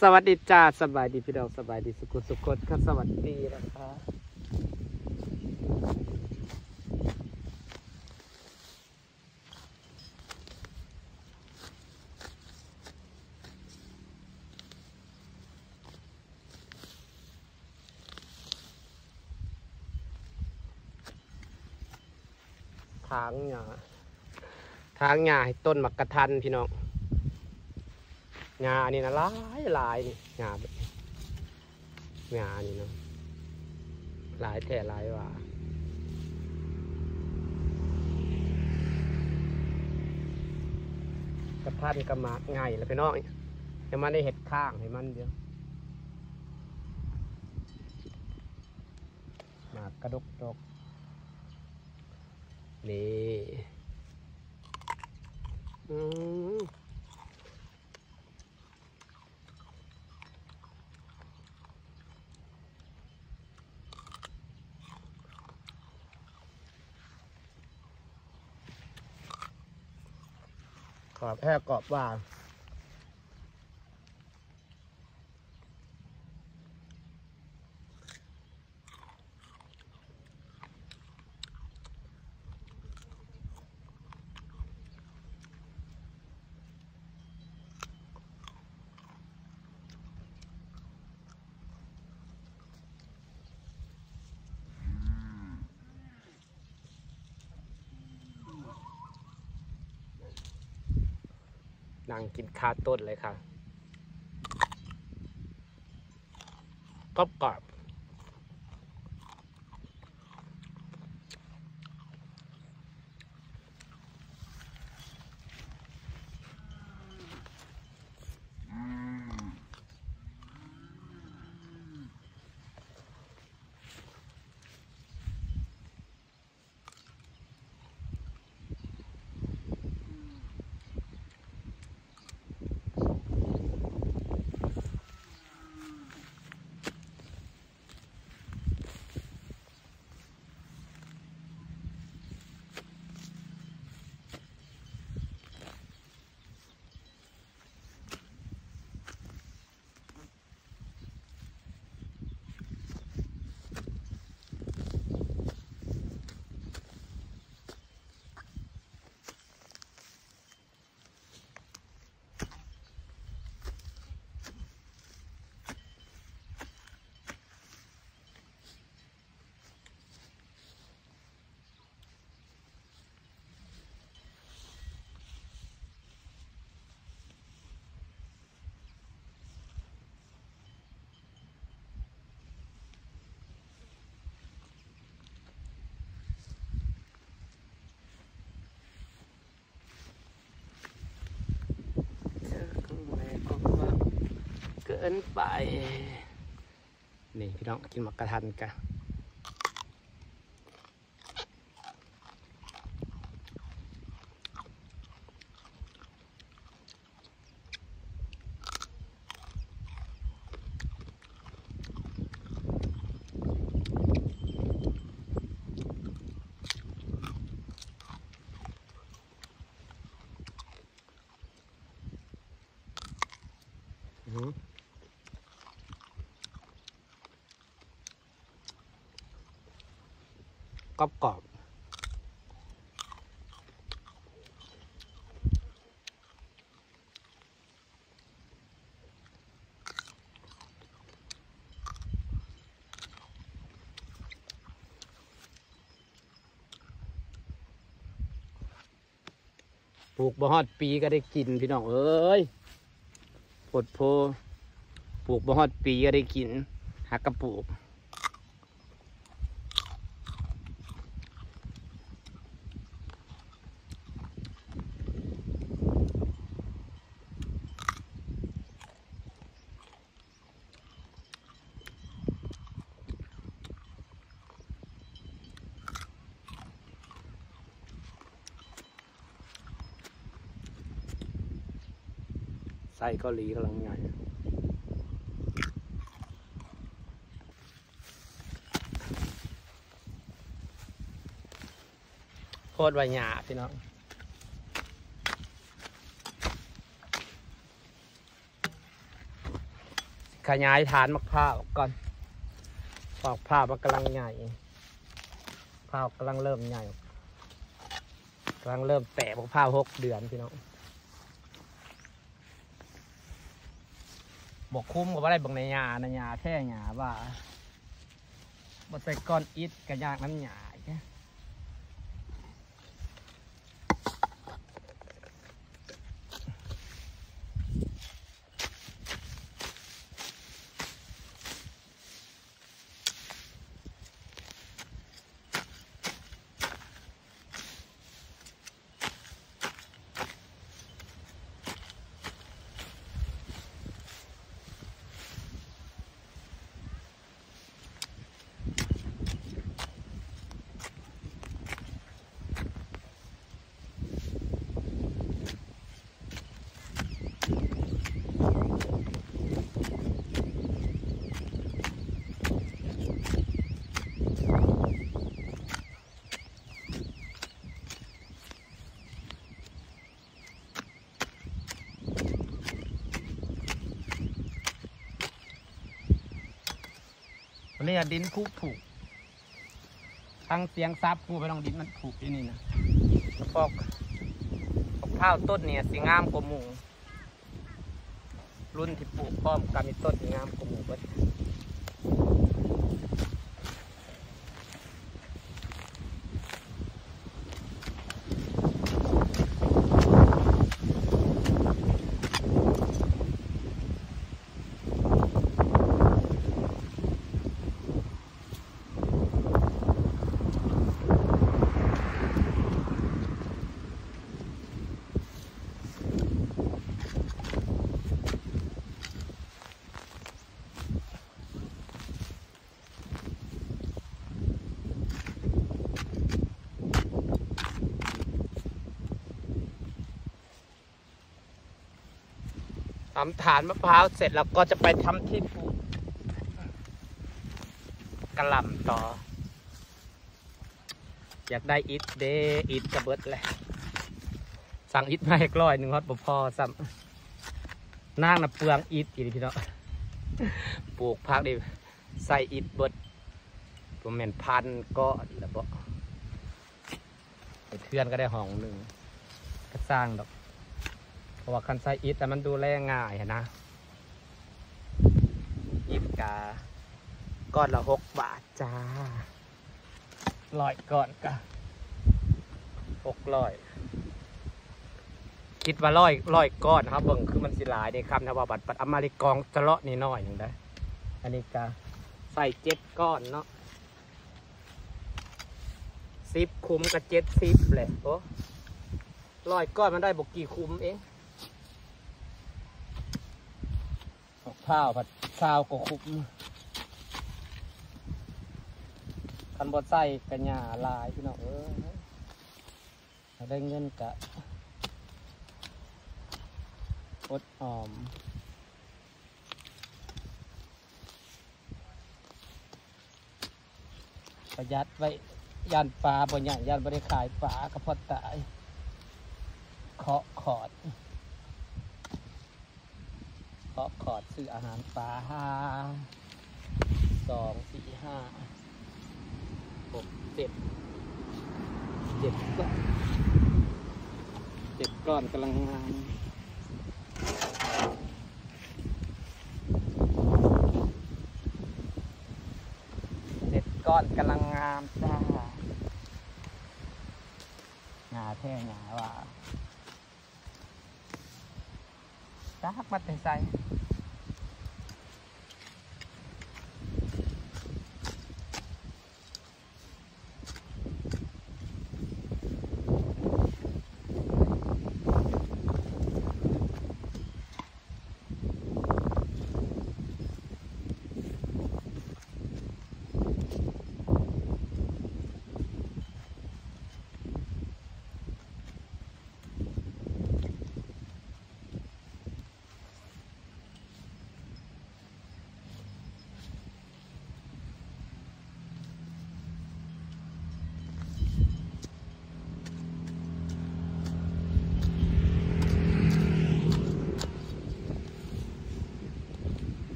สวัสดีจ้าสบายดีพี่น้องสบายดีสุขสุขนครับสวัสดีนะคะทางหญ้าทางหญ้าให้ต้นมักกะทันพี่น้อง งานี่นะหลายหลายนี่งาแบบนี้งานี่เนาะหลายแท่หลายว่ากระพันกระหมากไงแล้วไปน้อยยังมันได้เห็ดข้างให้มันเดียวมากกระดกดกนี่อืม กร อบแห้กรอบว่า นั่งกินคาต้นเลยค่ะกรอบกรอบเจอข้างในก็ว่าเกินไป นี่พี่น้องกินหมักกระทันกันอือก รอบกรอบปลูกบ่ฮอดปีก็ได้กินพี่น้องเอ้ยปดโพ ปลูกบ่ฮอดปีก็ได้กินหักกระปลูก ส้เกาหลีกำลังใหญ่โคตรวาหยาพี่น้องขยายฐานมะพร้าวก่อนปอกพร้าวมันกำลังใหญ่พร้าวกำลังเริ่มใหญ่กำลังเริ่มแตกมะพร้าวหกเดือนพี่น้อง บอกคุ้มกับว่าอะไรบางในยาในยาแท่ยาว่าบดใส่ก้อนอิดกระยากน้ำหยา เลียดินคุกผูกทั้งเตียงซับผูไปลองดินมันผูกที่นี่นะกระปอกข้าวต้นเนี่ยสีงามกว่าหมูรุ่นที่ปลูกพร้อมกันมีต้นสีงามกว่าหมูเบิด ทำฐานมะพร้าวเสร็จแล้วก็จะไปทำที่ปลูกกระหล่ำต่อ อยากได้อิฐเดอิฐกระเบิดเลยสั่งอิฐมาให้กร้อยหนึ่งฮอดบ่พอซ้ำนางนะเปลืองอิฐอีกพี่เนาะปลูกพักดิใส่อิฐเบิดตัวแม่นพันก็แล้วบ่เทือนก็ได้ห้องหนึ่งก็สร้างดอก เพราะว่าคันไซอิฐแต่มันดูแลง่ายอะนะอิฐกาก้อนละหกบาทจ้าลอยก่อนกะหกร้อย คิดว่าร้อยร้อยก้อนครับเบิ่งคือมันสิหลายเด้ครับนะว่าบัตรบัตรอเมริกองจะเลาะนี่น้อยหนึ่งได้ออันนี้กาใส่เจ็ดก้อนเนาะสิบคุ้มกับเจ็ดสิบเลยโอ้ร้อยก้อนมันได้บกกี่คุ้มเอง ข้าวผัดข้าวก็คุบคันบดใส่กันหยาลายพี่น้องเออได้เงินกะอดออมประหยัดไว้ยานปลาบนอย่างยานบริขายปลากระพาะตายเคาะขอด เคาะขอด ซื้ออาหารปลาห้าสองสี่ห้าหกเจ็ดเจ็ดก้อนเจ็ดก้อนกำลังงามเจ็ดก้อนกำลังงามจ้างาแท่งาว่าจ้ากม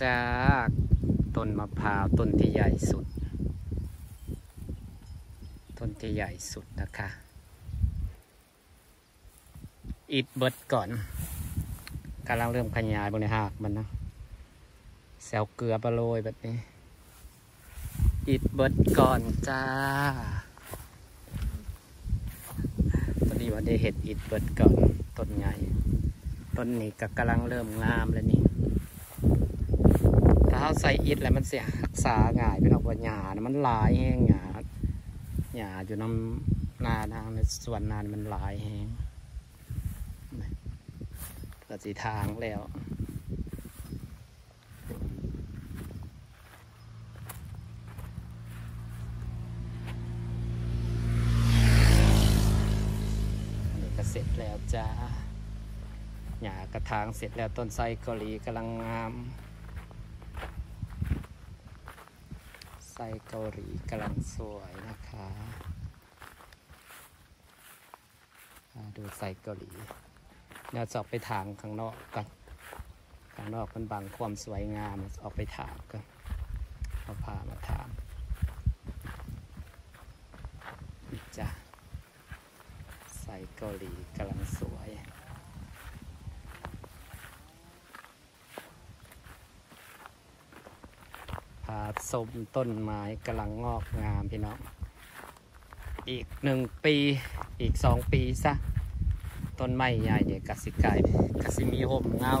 จ้าต้นมะพร้าวต้นที่ใหญ่สุด ต้นที่ใหญ่สุดนะคะ อิดเบิดก่อนกำลังเริ่มขยายบนในหากมันนะแซวเกลือปลาโรยแบบนี้ อิดเบิดก่อนจ้าตอนนี้วันได้เห็ดอิดเบิดก่อนต้นใหญ่ต้นนี้ก็กำลังเริ่มงามแล้วนี่ เราใส่อิดแล้วมันเสียรักษาง่ายเป็นออกว่าหญ้านะมันหลายแห้งหญ้าหญ้าอยู่น้ำนาทางในส่วนนานมันหลายแห้งเปิดสีทางแล้วเสร็จแล้วจ้าหญ้ากระถางเสร็จแล้วต้นไทรเกาหลีกำลังงามไทร เกาหลีกำลังสวยนะคะดูไทรเกาหลีเดี๋ยวจะออกไปถางข้างนอกกันข้างนอกมันบังความสวยงามออกไปถางกันเอาผ้ามาถางนี่จ้ะไทรเกาหลีกำลังสวย ผา สมต้นไม้กำลังงอกงามพี่น้อง อีกหนึ่งปีอีกสองปีซะ ต้นไม้ใหญ่เนี่ยกสิกายกสิมีห่มเงา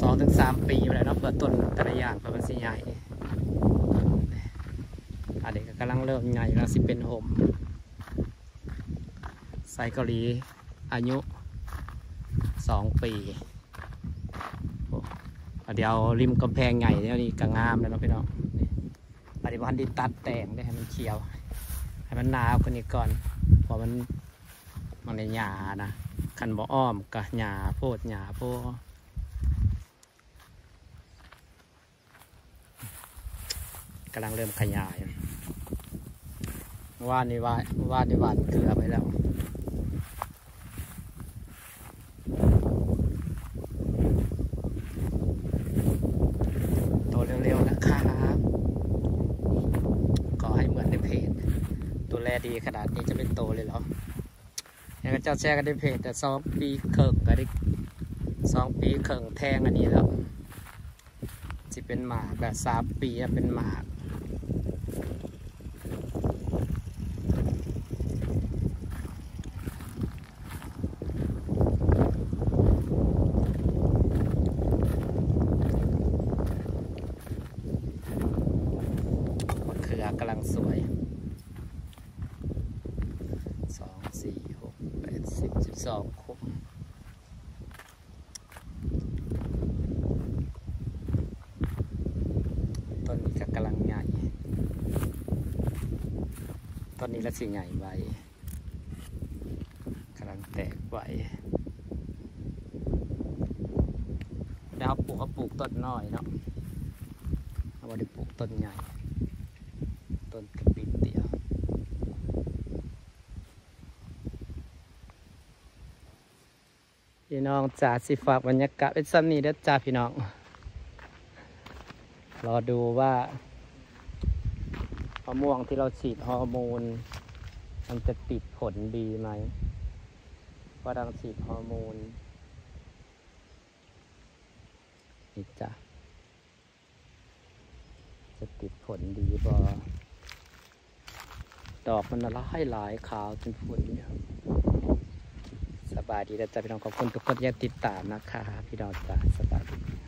สองถึงสามปีอยู่แล้วเนาะเปิดต้นแต่ละอย่างเปิดมันสิใหญ่อันนี้ก็กำลังเริ่มใหญ่แล้วสิเป็นห่มไซเกาหลีอายุสองปี เดี๋ยวริมกำแพงใหญ่เนี่ยนี่ก็งามแล้วเนาะพี่น้องปฏิบัติตัดแต่งได้ให้มันเขียว ให้มันหนาวกว่านี้ก่อนเพอมันมันในหญ้านะคันบ่อ้อมกับหญ้าโพดหญ้าโพกำลังเริ่มขยายว่านนี่ว่าว่านนี่หวานเกลือไปแล้ว โตเร็วๆนะครับขอให้เหมือนในเพจตัวแล ดีขนาดนี้จะเป็นโตเลยเหรอยังก็เจ้าแชร์กันในเพจแต่สองปีเคิงก็ได้สองปีเคิงแทงอันนี้แล้วจะเป็นหมากแบบสามปีอะเป็นหมากมะเขือกำลังสวย สองสี่หกแปดสิบสิบสองครบต้นนี้ก็กำลังใหญ่ต้ นี้ละสิใหญ่ใบกำลังแตกใบดาวปลูกก็ปลูกต้นน้อยเนาะเอาไว้ได้ปลูกต้นใหญ่ ต้นกระปิดเดียวพี่น้องจ่าสิฝากบรรยากาศเป็นซ้ำนี้เด้อจ้าพี่น้อง รอดูว่า มะม่วงที่เราฉีดฮอร์โมน มันจะติดผลดีไหมว่าดังฉีดฮอร์โมนนี่จ้ะจะติดผลดีบ่ดอกมันละลายหลายขาวจนฝุ่นสบายดีนะจ๊ะพี่น้องขอบคุณทุกคนที่ติดตามนะคะ พี่น้องจ้ะสบายดี